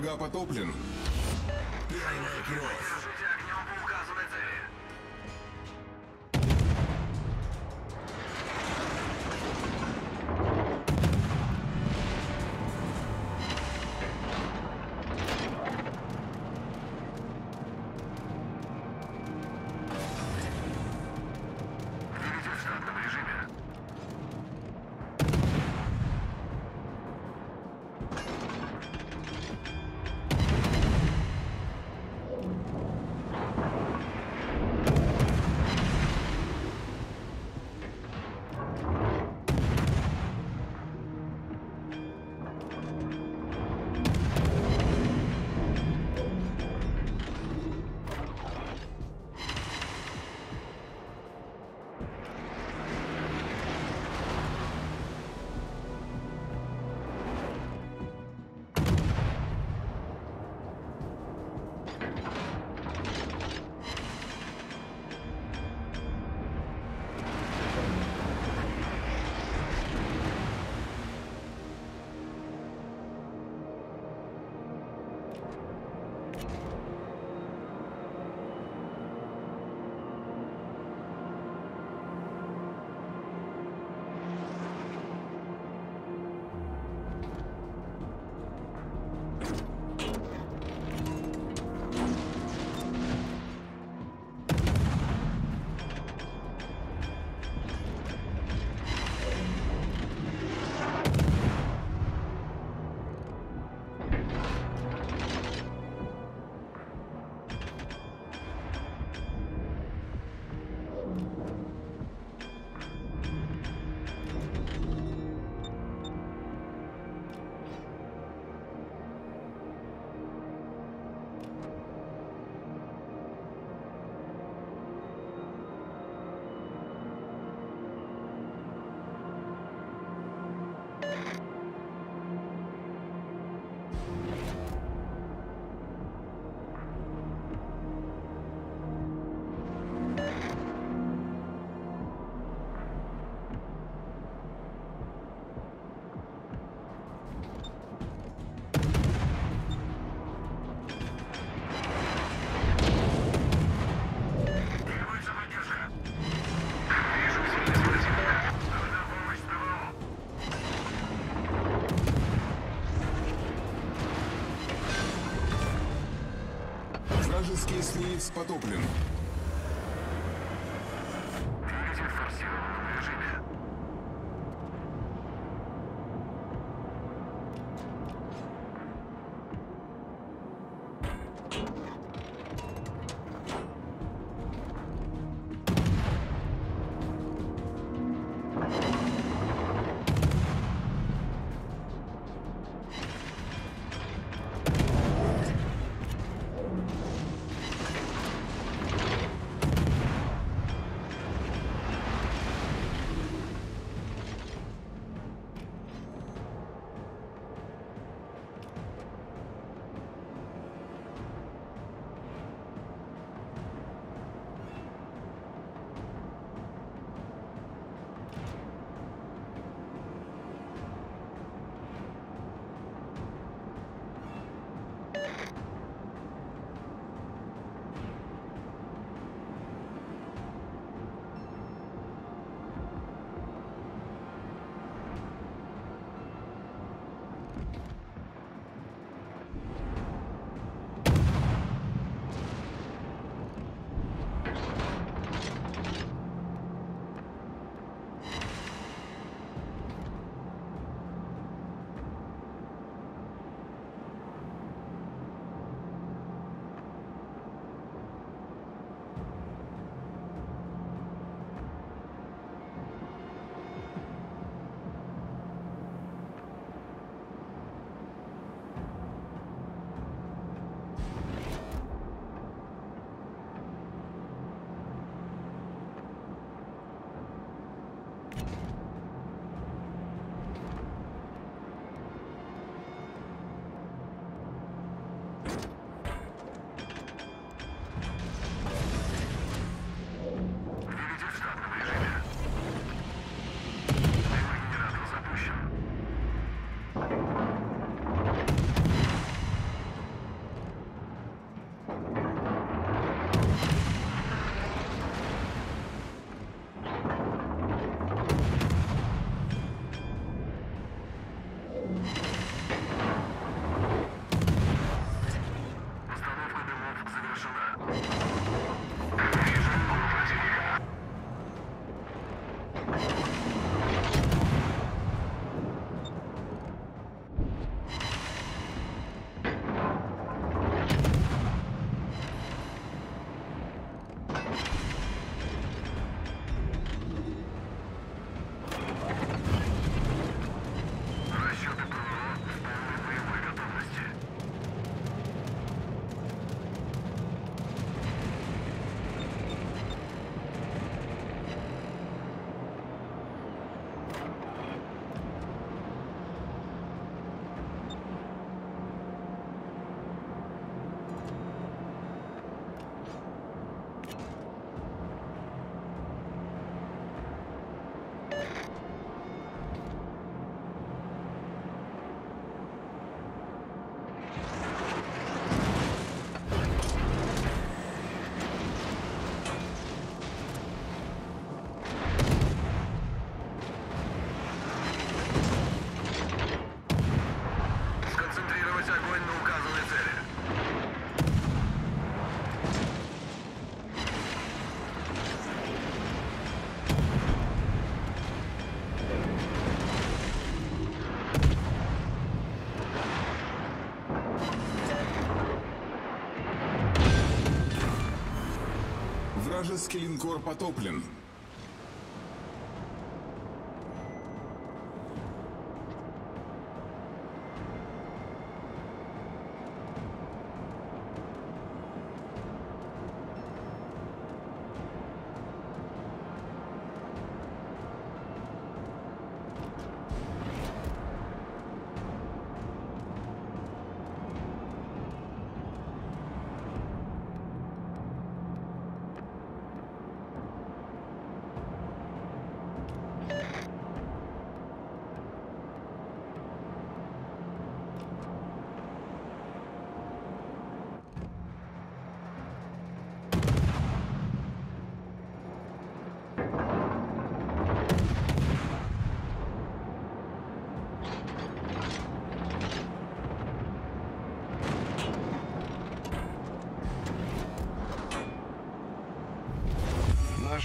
Врага потоплен. Пиранья кровь. Ресниц потоплен. Двигатель в форсированном режиме. Вражеский линкор потоплен.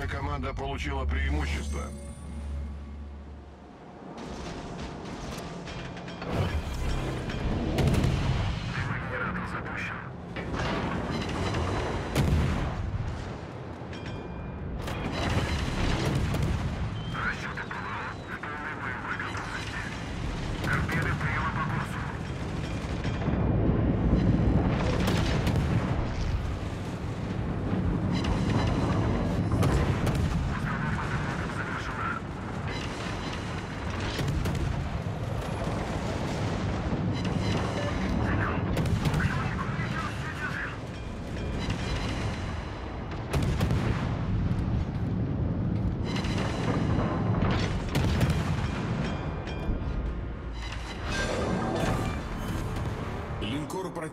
Наша команда получила преимущество. Генератор запущен.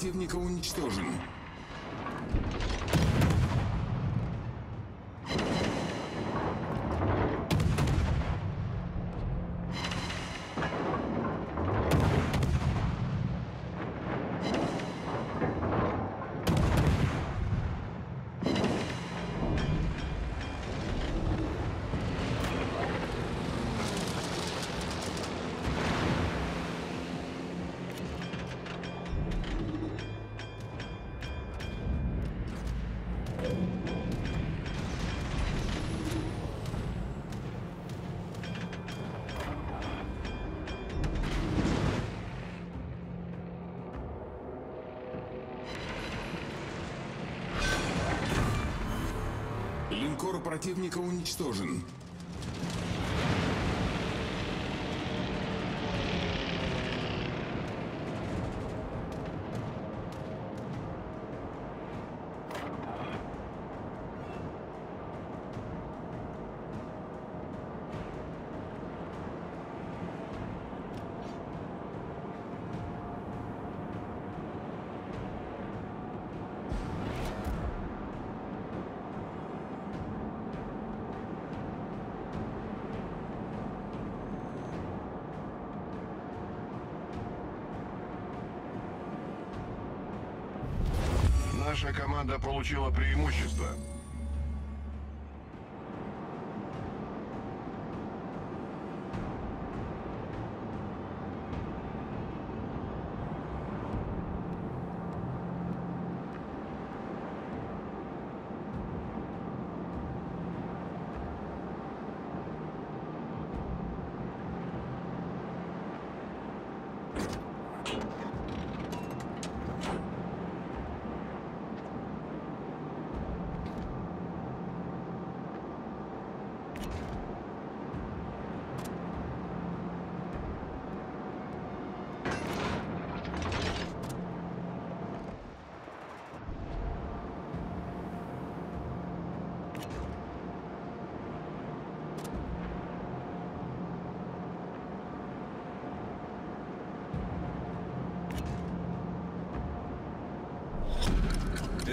Противника уничтожен. Противника уничтожен. Наша команда получила преимущество.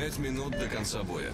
Пять минут до конца боя.